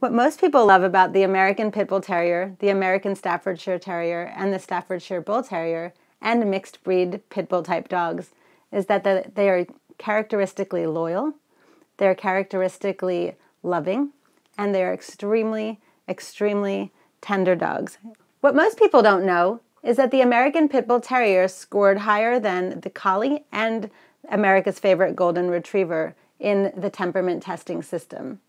What most people love about the American Pit Bull Terrier, the American Staffordshire Terrier, and the Staffordshire Bull Terrier, and mixed breed pit bull type dogs is that they are characteristically loyal, they're characteristically loving, and they're extremely, extremely tender dogs. What most people don't know is that the American Pit Bull Terrier scored higher than the Collie and America's favorite Golden Retriever in the temperament testing system.